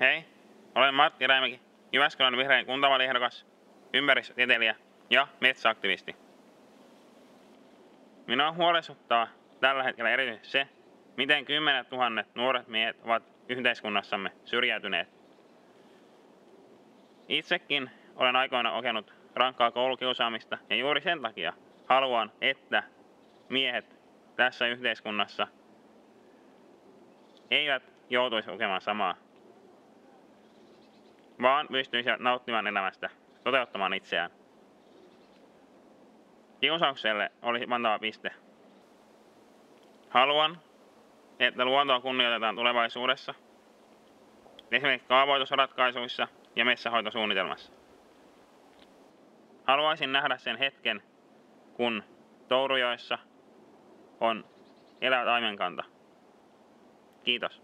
Hei, olen Matti Räimäki, Jyväskylän vihreän kuntavaliehdokas, ympäristötieteilijä ja metsäaktivisti. Minua huolestuttaa tällä hetkellä erityisesti se, miten kymmenet tuhannet nuoret miehet ovat yhteiskunnassamme syrjäytyneet. Itsekin olen aikoina kokenut rankkaa koulukiusaamista ja juuri sen takia haluan, että miehet tässä yhteiskunnassa eivät joutuisi kokemaan samaa, vaan pystyisivät nauttimaan elämästä, toteuttamaan itseään. Kiusaukselle olisi pantava piste. Haluan, että luontoa kunnioitetaan tulevaisuudessa, esimerkiksi kaavoitusratkaisuissa ja metsähoitosuunnitelmassa. Haluaisin nähdä sen hetken, kun Tourujoissa on elävä taimenkanta. Kiitos.